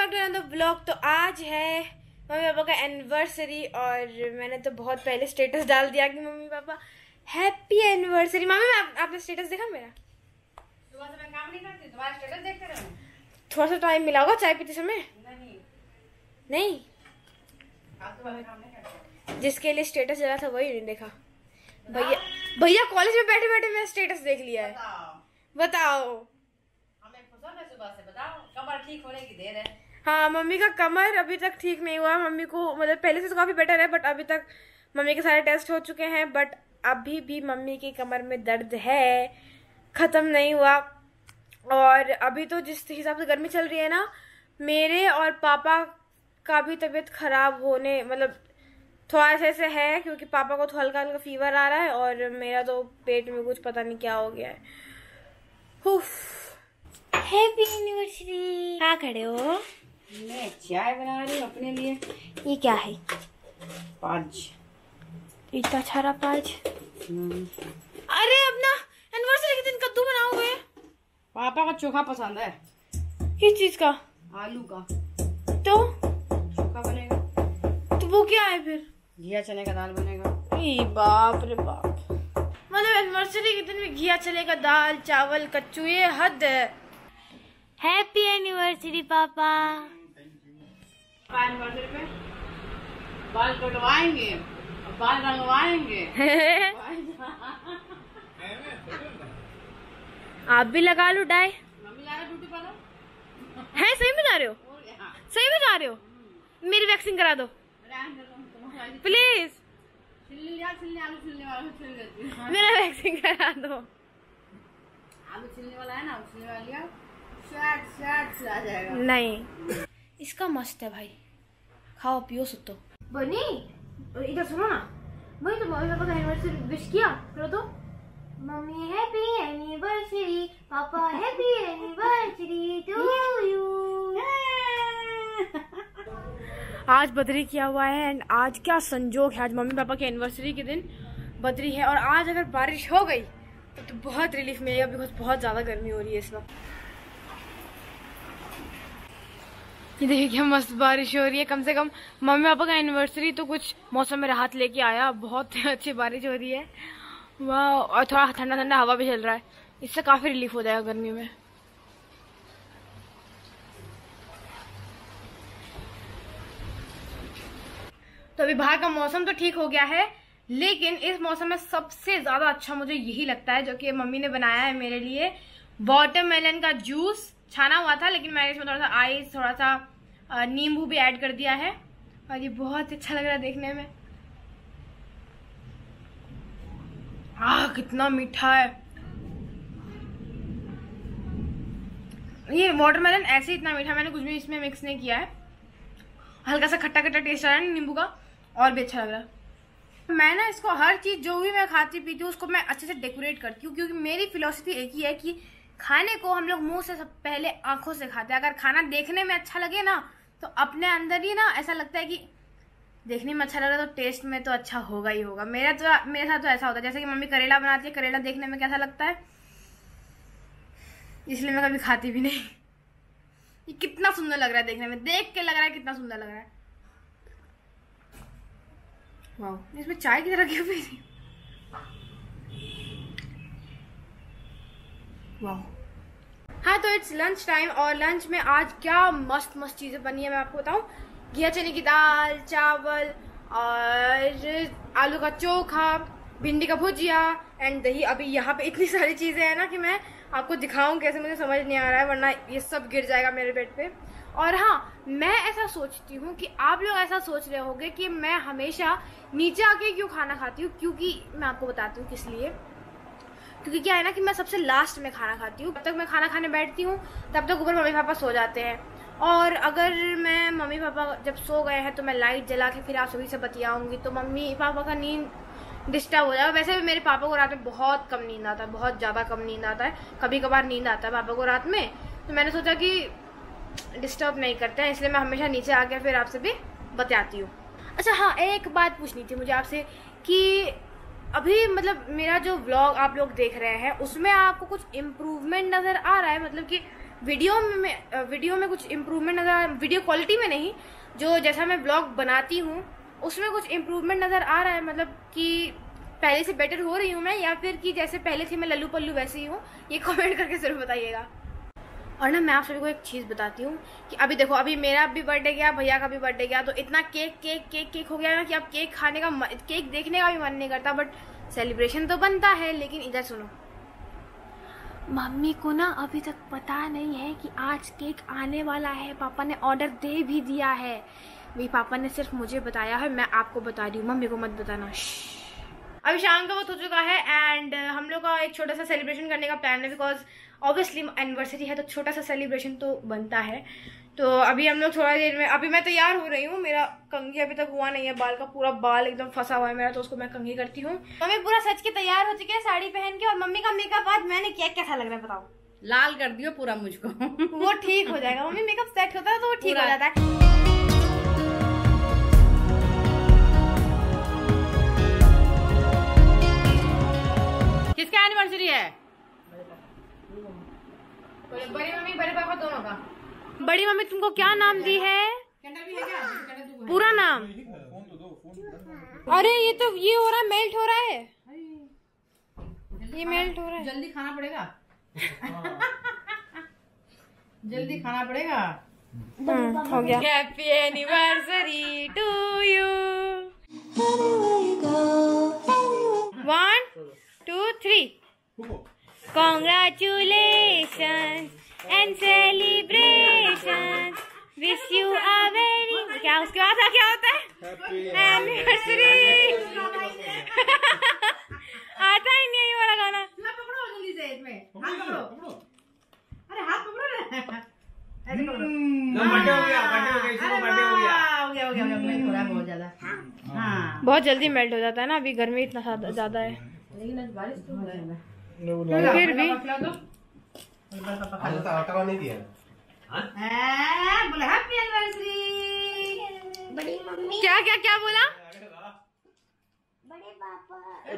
Back to another blog तो आज है मम्मी पापा का एनिवर्सरी और मैंने तो बहुत पहले स्टेटस डाल दिया कि mummy papa happy anniversary mummy मैं आप, आपने स्टेटस देखा मेरा? सुबह मैं काम नहीं करती तुम्हारा स्टेटस देखते रहो। थोड़ा सा टाइम मिला होगा चाय पीते समय? नहीं। नहीं? फालतू वाले काम नहीं करते? जिसके लिए स्टेटस डाला था वही नहीं देखा। भैया भैया कॉलेज में बैठे बैठे मैं स्टेटस देख लिया है। बताओ। बताओ। हमें सुबह से बताओ। कमर ठीक होने की देर है? हाँ मम्मी का कमर अभी तक ठीक नहीं हुआ। मम्मी को मतलब पहले से तो काफ़ी बेटर है बट अभी तक मम्मी के सारे टेस्ट हो चुके हैं बट अभी भी मम्मी की कमर में दर्द है। खत्म नहीं हुआ। और अभी तो जिस हिसाब से गर्मी चल रही है ना, मेरे और पापा का भी तबीयत खराब होने मतलब थोड़ा ऐसे ऐसे है, क्योंकि पापा को तो हल्का हल्का फीवर आ रहा है और मेरा तो पेट में कुछ पता नहीं क्या हो गया है। हैप्पी एनिवर्सरी खड़े हो? मैं चाय बना रही हूँ अपने लिए? ये क्या है? पाँच। इतना सारा पाँच? अरे अपना एनिवर्सरी के दिन कद्दू बनाओगे? पापा को चोखा पसंद है। किस चीज़ का? आलू का। तो? चोखा बनेगा। तो वो क्या है फिर? घिया चने का दाल बनेगा। बाप रे बाप। मतलब एनिवर्सरी के दिन में घिया चने चलेगा दाल चावल कच्चू ये हद है। हैप्पी एनिवर्सरी पापा। पे बाल कटवाएँगे बाल रंगवाएँगे। आप भी लगा लो डाई। है सही में जा रहे हो? सही में जा रहे हो? मेरी वैक्सीन करा दो। प्लीज़ हूँ। मेरा वैक्सीन करा दो। वाला है ना नहीं। इसका मस्त है भाई। खाओ पियो सुतो बनी इधर सुनो ना वही तो मम्मी पापा का एनिवर्सरी विश किया करो तो mummy happy anniversary papa happy anniversary to you आज बदरी किया हुआ है एंड आज क्या संजोग है? आज मम्मी पापा के एनिवर्सरी के दिन बदरी है और आज अगर बारिश हो गई तो, तो बहुत रिलीफ मिलेगा बिकॉज़ बहुत ज़्यादा गर्मी हो रही है इस वक्त। ये देखिए, मस्त बारिश हो रही है। कम से कम मम्मी पापा का एनिवर्सरी तो कुछ मौसम में राहत लेके आया। बहुत अच्छी बारिश हो रही है। वाह, और थोड़ा ठंडा ठंडा हवा भी चल रहा है। इससे काफ़ी रिलीफ हो जाएगा गर्मी में। तो अभी बाहर का मौसम तो ठीक हो गया है, लेकिन इस मौसम में सबसे ज़्यादा अच्छा मुझे यही लगता है, जो कि मम्मी ने बनाया है मेरे लिए। वाटरमेलन का जूस छाना हुआ था, लेकिन मैंने इसमें थोड़ा सा आइस थोड़ा सा नींबू भी ऐड कर दिया है। और ये बहुत अच्छा लग रहा है देखने में। आह, कितना मीठा है। ये वाटरमेलन ऐसे इतना मीठा मैंने कुछ भी इसमें मिक्स नहीं किया है। हल्का सा खट्टा खट्टा टेस्ट आ रहा है नींबू का, और भी अच्छा लग रहा है। मैं ना इसको हर चीज़ जो भी मैं खाती पीती हूँ, उसको मैं अच्छे से डेकोरेट करती हूँ, क्योंकि मेरी फिलोसफी एक ही है कि खाने को हम लोग मुँह से सब पहले आँखों से खाते हैं। अगर खाना देखने में अच्छा लगे ना तो अपने अंदर ही ना ऐसा लगता है कि देखने में अच्छा लग रहा है तो टेस्ट में तो अच्छा होगा ही होगा। मेरा तो मेरे साथ तो ऐसा होता है, जैसे कि मम्मी करेला बनाती है, करेला देखने में कैसा लगता है? इसलिए मैं कभी खाती भी नहीं। ये कितना सुंदर लग रहा है देखने में, देख के लग रहा है कितना सुंदर लग रहा है। वाह इसमें चाय की तरह क्यों पी रही वाह हाँ तो इट्स लंच टाइम और लंच में आज क्या मस्त मस्त चीज़ें बनी है मैं आपको बताऊँ। घिया चने की दाल, चावल और आलू का चोखा, भिंडी का भुजिया एंड दही। अभी यहाँ पे इतनी सारी चीज़ें हैं ना कि मैं आपको दिखाऊँ कैसे मुझे समझ नहीं आ रहा है, वरना ये सब गिर जाएगा मेरे पेट पे। और हाँ मैं ऐसा सोचती हूँ कि आप लोग ऐसा सोच रहे होंगे कि मैं हमेशा नीचे आके क्यों खाना खाती हूँ, क्योंकि मैं आपको बताती हूँ किस लिए। क्योंकि क्या है ना कि मैं सबसे लास्ट में खाना खाती हूँ। जब तक मैं खाना खाने बैठती हूँ, तब तक ऊपर मम्मी पापा सो जाते हैं। और अगर मैं मम्मी पापा जब सो गए हैं तो मैं लाइट जला के फिर आप सभी से बतियाऊँगी तो मम्मी पापा का नींद डिस्टर्ब हो जाएगा वैसे भी मेरे पापा को रात में बहुत कम नींद आता है, बहुत ज़्यादा कम नींद आता है। कभी कभार नींद आता है पापा को रात में। तो मैंने सोचा कि डिस्टर्ब नहीं करते हैं, इसलिए मैं हमेशा नीचे आके फिर आपसे भी बताती हूँ। अच्छा हाँ एक बात पूछनी थी मुझे आपसे कि अभी मतलब मेरा जो व्लॉग आप लोग देख रहे हैं, उसमें आपको कुछ इम्प्रूवमेंट नज़र आ रहा है मतलब कि वीडियो में वीडियो में कुछ इम्प्रूवमेंट नज़र आ वीडियो क्वालिटी में नहीं, जो जैसा मैं ब्लॉग बनाती हूँ, उसमें कुछ इम्प्रूवमेंट नज़र आ रहा है मतलब कि पहले से बेटर हो रही हूँ मैं, या फिर कि जैसे पहले थी मैं लल्लू पल्लू वैसे ही हूँ, ये कमेंट करके ज़रूर बताइएगा। और ना मैं आप सभी को एक चीज़ बताती हूँ कि अभी देखो अभी मेरा भी बर्थडे गया भैया का भी बर्थडे गया तो इतना केक केक केक केक हो गया ना कि अब केक खाने का केक देखने का भी मन नहीं करता बट सेलिब्रेशन तो बनता है लेकिन इधर सुनो। मम्मी को ना अभी तक पता नहीं है कि आज केक आने वाला है पापा ने ऑर्डर दे भी दिया है। मेरे पापा ने सिर्फ़ मुझे बताया है मैं आपको बता रही हूँ मम्मी को मत बताना। अभी शाम का वक्त हो चुका है एंड हम लोग का एक छोटा सा सेलिब्रेशन करने का प्लान है बिकॉज़ ऑब्वियसली एनिवर्सरी है तो छोटा सा सेलिब्रेशन तो बनता है। तो अभी हम लोग थोड़ा देर में अभी मैं तैयार हो रही हूँ मेरा कंघी अभी तक हुआ नहीं है बाल का पूरा बाल एकदम फंसा हुआ है मेरा तो उसको मैं कंघी करती हूँ। मम्मी पूरा सच के तैयार हो चुके हैं साड़ी पहन के और मम्मी का मेकअप आज मैंने किया कैसा लग रहा है बताओ? लाल कर दियो पूरा मुझको। वो ठीक हो जाएगा। मम्मी मेकअप सेट होता है तो वो ठीक हो जाता है। तुमको क्या नाम दी है? पूरा नाम? अरे ये तो ये हो रहा है मेल्ट हो रहा है। ये मेल्ट हो रहा है। जल्दी खाना पड़ेगा। जल्दी खाना पड़ेगा। हम्म, हो गया। Happy anniversary to you one two three Congratulations and celebrations. Wish you a very क्या उसके बाद क्या होता है? एनिवर्सरी आता ही नहीं वाला गाना। ना पकड़ो जल्दी से इसमें। हाथ पकड़ो अरे हाथ पकड़ो ना। ऐसे पकड़ो। बर्थडे हो गया बर्थडे हो गया इसी बर्थडे हो गया। हो गया हो गया हो गया थोड़ा बहुत ज़्यादा। हाँ। बहुत जल्दी मेल्ट हो जाता है ना अभी गर्मी इतना ज़्यादा है। लेकिन आज बारिश तो हो रहा है। फिर भी। तो क्या क्या क्या बोला?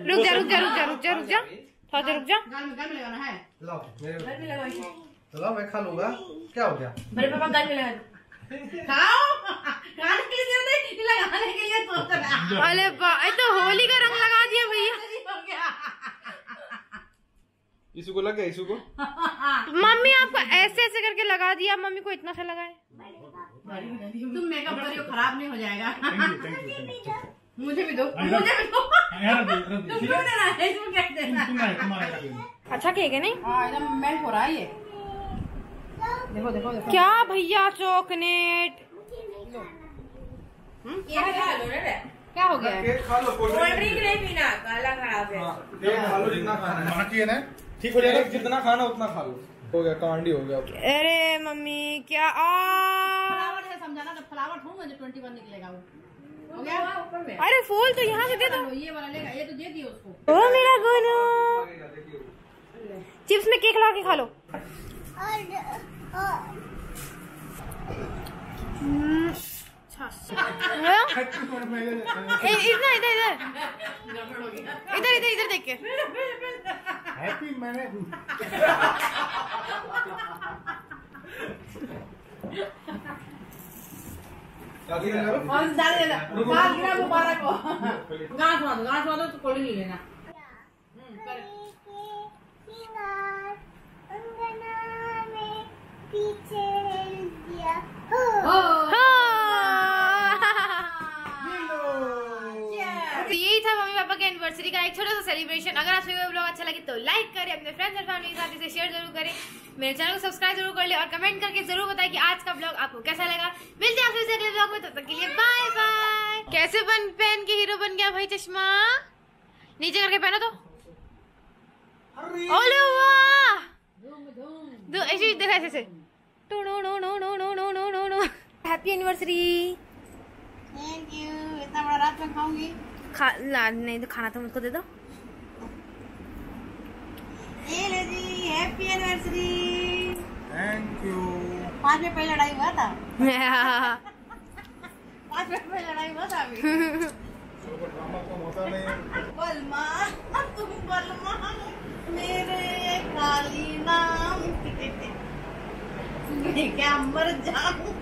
रुक जा रुक जा रुक जा रुक जा रुक जा। थोड़ा रुक जा। में खा लूँगा क्या हो गया पापा गाल खाओ के लिए लगाने के लिए रहा अरे तो होली का रंग लगा दिया भैया। इसको लग गया इसको? मम्मी आपको ऐसे ऐसे करके लगा दिया। मम्मी को इतना सा लगाए तुम मेकअप करियो खराब नहीं हो जाएगा। मुझे भी दो मुझे भी दो। तुमको देना है इसमें क्या देना। अच्छा केक है नहीं? हाँ मेल्ट हो रहा है ये। देखो देखो देखो। क्या भैया चॉकलेट? क्या हो गया? है केक खा लो कोल्ड ड्रिंक नहीं पीना गला खराब केक खा लो जितना खाना है। बाकी है ना? ठीक हो जाएगा जितना खाना उतना खा लो। हो गया कांडी हो गया अरे मम्मी क्या आ फ्लावर है समझाना तो फ्लावर ढूंढ जो ट्वेंटी वन निकलेगा वो। हो गया? अरे फूल तो यहाँ से दे दो। ये वाला लेगा ये तो दे दियो उसको। ओ मेरा गोनू। चिप्स में केक लगा के खा लो। हम्म, अच्छा। इतना इधर इधर इधर इधर इधर देख के हैप्पी मैंने और डाल देना डाल देना मुबारक हो गांठ बांधो गांठ बांधो तो कोली नहीं लेना सेलिब्रेशन अगर आप सभी को ब्लॉग अच्छा लगे तो लाइक करें अपने फ्रेंड्स और फैमिली के साथ इसे शेयर ज़रूर करें। मेरे चैनल को सब्सक्राइब ज़रूर कर ले और कमेंट करके ज़रूर बताएँ कि आज का ब्लॉग आपको कैसा लगा। मिलते हैं आपसे अगले ब्लॉग में। तब तक के लिए बाय बाय कैसे बन पहन के हीरो बन गया भाई चश्मा? नीचे करके पहना तो। ओले वाह धूम धूम दो ऐसे देखा ऐसे ऐसे। No no no no no no no no no happy anniversary thank you इतना बड़ा रात में खाऊँगी। खा ला नहीं तो खाना तो मुझको दे दो। ये ले जी हैप्पी एनिवर्सरी थैंक यू पाँच में पहले लड़ाई हुआ था। पाँच में पहले लड़ाई हुआ था अभी। ड्रामा कम होता नहीं। बलमा तुम बलमा मेरे काली नाम मैं क्या मर जाऊँ?